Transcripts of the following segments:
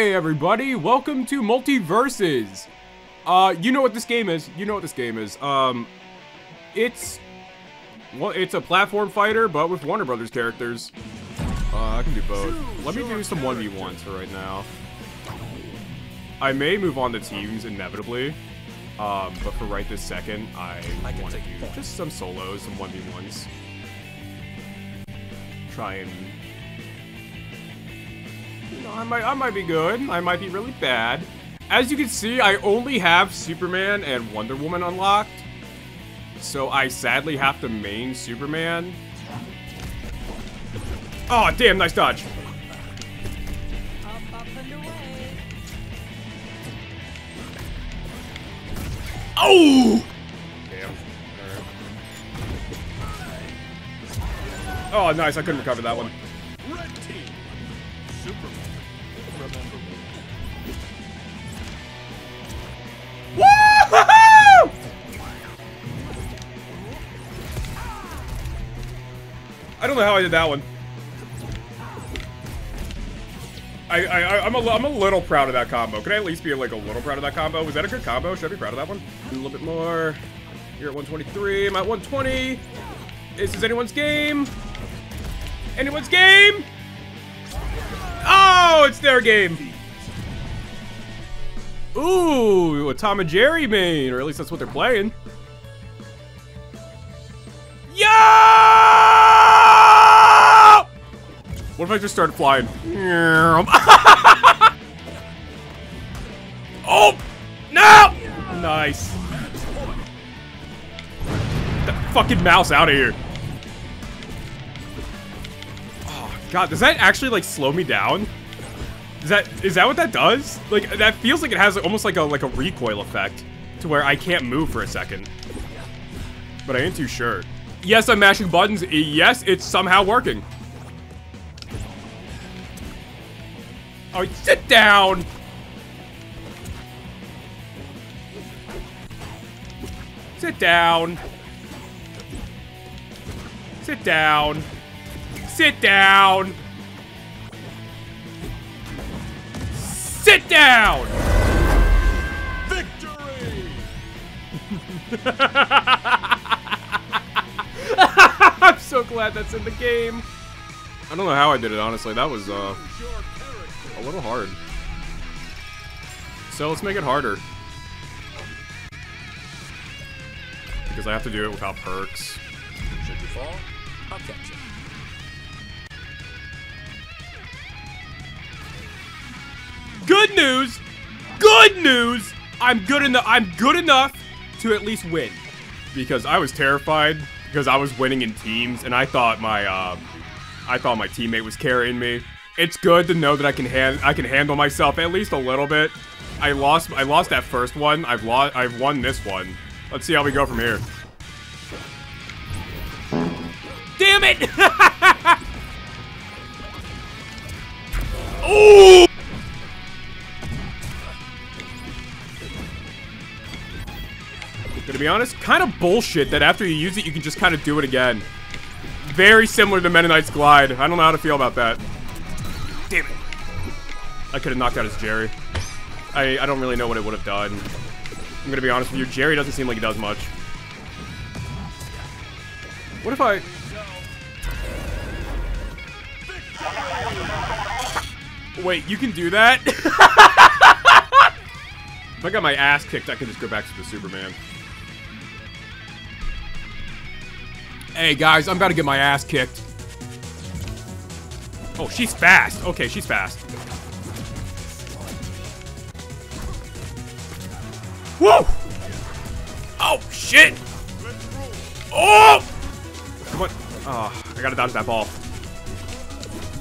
Hey everybody, welcome to MultiVersus. Uh, you know what this game is. You know what this game is. Um, it's well, it's a platform fighter, but with Warner Brothers characters. Uh, I can do both. Let me do some 1v1s for right now. I may move on to teams inevitably, um, but for right this second, I, I want to do just some solos, some 1v1s. Try and I might, I might be good. I might be really bad. As you can see, I only have Superman and Wonder Woman unlocked. So I sadly have to main Superman. Oh, damn, nice dodge. Oh! Damn. Oh, nice. I couldn't recover that one. Don't know how I did that one. I, I, I'm a, I'm a little proud of that combo. Can I at least be like a little proud of that combo? Was that a good combo? Should I be proud of that one? A little bit more. You're at 123. I'm at 120. This is anyone's game. Anyone's game? Oh, it's their game. Ooh, a Tom and Jerry main, or at least that's what they're playing. What if I just started flying? oh! No! Nice. That fucking mouse out of here. Oh, God, does that actually, like, slow me down? Is that is that what that does? Like that feels like it has almost like a like a recoil effect to where I can't move for a second. But I ain't too sure. Yes, I'm mashing buttons. Yes, it's somehow working. Oh, sit down. Sit down. Sit down. Sit down. Sit down! Victory! I'm so glad that's in the game. I don't know how I did it, honestly. That was, uh. A little hard. So let's make it harder. Because I have to do it without perks. Should you fall, I'll catch you. Good news! Good news! I'm good enough. I'm good enough to at least win, because I was terrified because I was winning in teams, and I thought my uh, I thought my teammate was carrying me. It's good to know that I can hand I can handle myself at least a little bit. I lost I lost that first one. I've lost I've won this one. Let's see how we go from here. Damn it! Ooh! Gonna be honest, kind of bullshit that after you use it, you can just kind of do it again. Very similar to Meta Knight's Glide. I don't know how to feel about that. Damn it. I could have knocked out his Jerry. I, I don't really know what it would have done. I'm gonna be honest with you, Jerry doesn't seem like he does much. What if I... Wait, you can do that? if I got my ass kicked, I can just go back to the Superman. Hey guys, I'm about to get my ass kicked. Oh, she's fast. Okay, she's fast. Whoa! Oh, shit! Oh! Come on. Oh, I gotta dodge that ball.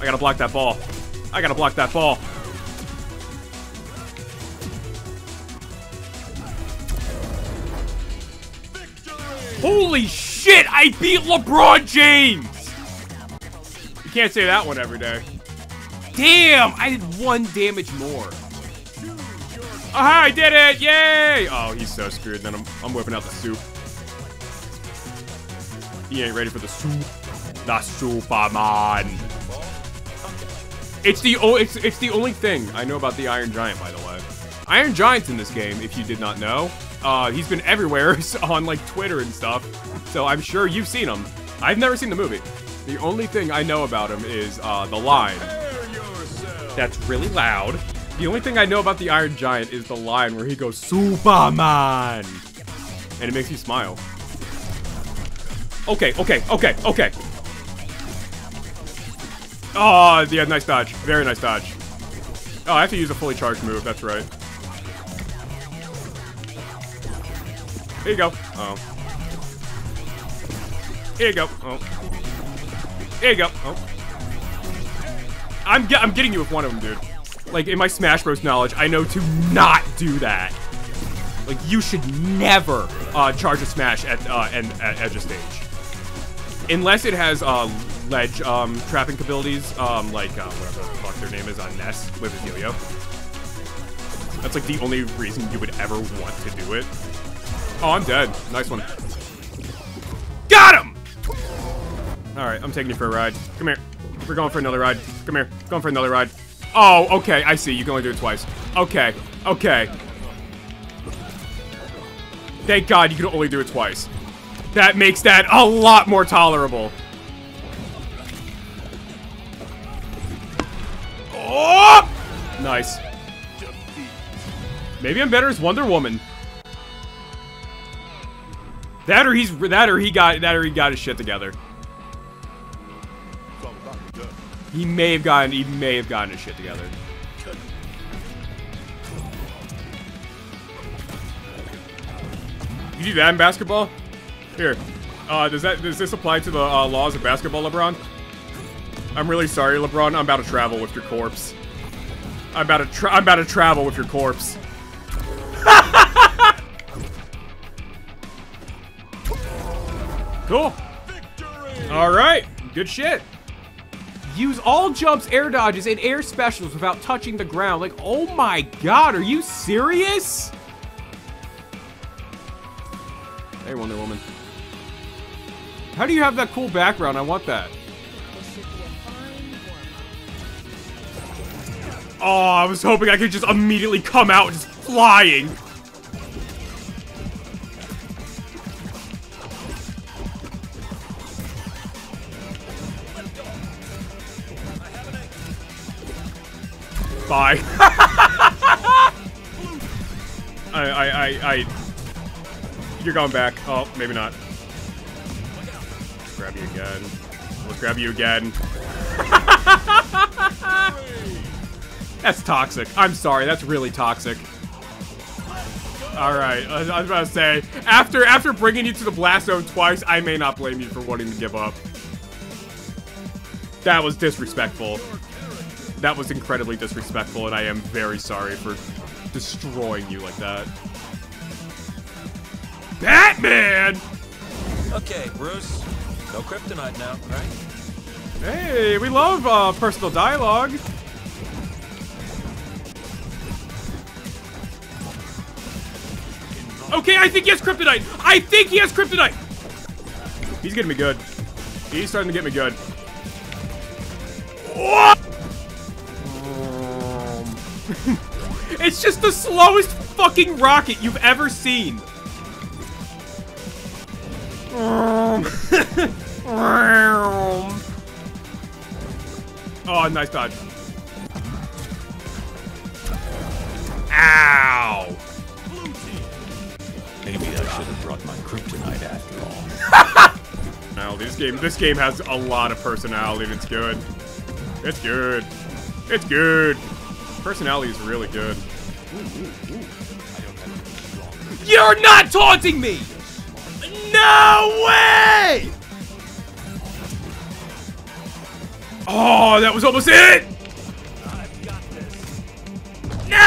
I gotta block that ball. I gotta block that ball. Holy shit! I beat LeBron James! You can't say that one every day. Damn! I did one damage more. Aha! I did it! Yay! Oh, he's so screwed. Then I'm, I'm whipping out the soup. He ain't ready for the soup. The Superman. It's the o it's, it's the only thing I know about the Iron Giant, by the way. Iron Giant's in this game, if you did not know. Uh, he's been everywhere on like Twitter and stuff, so I'm sure you've seen him. I've never seen the movie. The only thing I know about him is uh, the line. That's really loud. The only thing I know about the Iron Giant is the line where he goes, Superman! And it makes me smile. Okay, okay, okay, okay. Oh, yeah, nice dodge. Very nice dodge. Oh, I have to use a fully charged move. That's right. Here you go. Oh. Here you go. Oh. Here you go. Oh. I'm I'm getting you with one of them, dude. Like in my Smash Bros. knowledge, I know to not do that. Like you should never uh, charge a smash at uh, and at edge of stage, unless it has uh, ledge um, trapping abilities, um, like uh, whatever the fuck their name is on Ness with his yo-yo. That's like the only reason you would ever want to do it. Oh, I'm dead. Nice one. Alright, I'm taking you for a ride. Come here. We're going for another ride. Come here. Going for another ride. Oh, okay. I see. You can only do it twice. Okay. Okay. Thank God you can only do it twice. That makes that a lot more tolerable. Oh! Nice. Maybe I'm better as Wonder Woman. That or he's that or he got that or he got his shit together. He may have gotten he may have gotten his shit together. You do that in basketball? Here. Uh, does that does this apply to the uh, laws of basketball, LeBron? I'm really sorry, LeBron. I'm about to travel with your corpse. I'm about to tra I'm about to travel with your corpse. cool. Victory! All right. Good shit. Use all jumps, air dodges, and air specials without touching the ground. Like, oh my god, are you serious? Hey, Wonder Woman. How do you have that cool background? I want that. Oh, I was hoping I could just immediately come out just flying. Bye. I, I, I, I... You're going back. Oh, maybe not. Grab you again. Let's grab you again. That's toxic. I'm sorry. That's really toxic. All right. I was about to say, after after bringing you to the blast zone twice, I may not blame you for wanting to give up. That was disrespectful. That was incredibly disrespectful, and I am very sorry for destroying you like that. Batman! Okay, Bruce. No kryptonite now, right? Hey, we love uh, personal dialogue. Okay, I think he has kryptonite. I think he has kryptonite. He's getting me good. He's starting to get me good. What? It's just the slowest fucking rocket you've ever seen. Oh, nice dodge. Ow! Maybe I should have brought my kryptonite after all. Now this game, this game has a lot of personality. and It's good. It's good. It's good. Personality is really good. You're not taunting me! No way! Oh, that was almost it! No!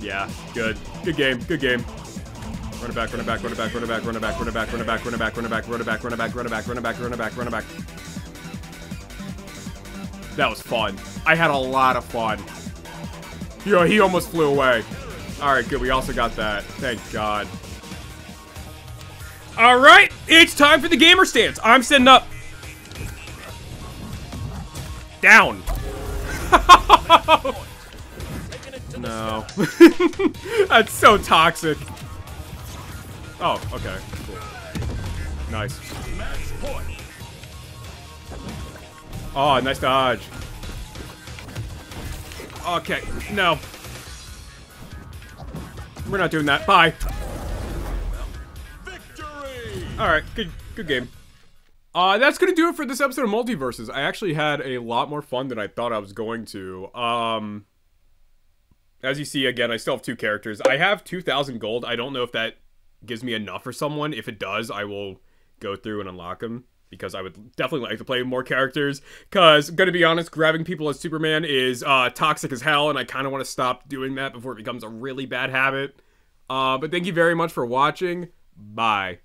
Yeah, good. Good game, good game. Run it back, run it back, run it back, run it back, run it back, run it back, run it back, run it back, run it back, run it back, run it back, run it back, run it back, run it back, run it back. That was fun. I had a lot of fun. Yo, he almost flew away. Alright, good. We also got that. Thank God. All right, it's time for the gamer stance. I'm sitting up. Down. no. That's so toxic. Oh, okay. Cool. Nice. Oh, nice dodge. Okay, no. We're not doing that. Bye. Alright, good good game. Uh, that's gonna do it for this episode of MultiVersus. I actually had a lot more fun than I thought I was going to. Um, as you see, again, I still have two characters. I have 2,000 gold. I don't know if that gives me enough for someone. If it does, I will go through and unlock them because I would definitely like to play more characters. Because, gonna be honest, grabbing people as Superman is uh, toxic as hell, and I kind of want to stop doing that before it becomes a really bad habit. Uh, but thank you very much for watching. Bye.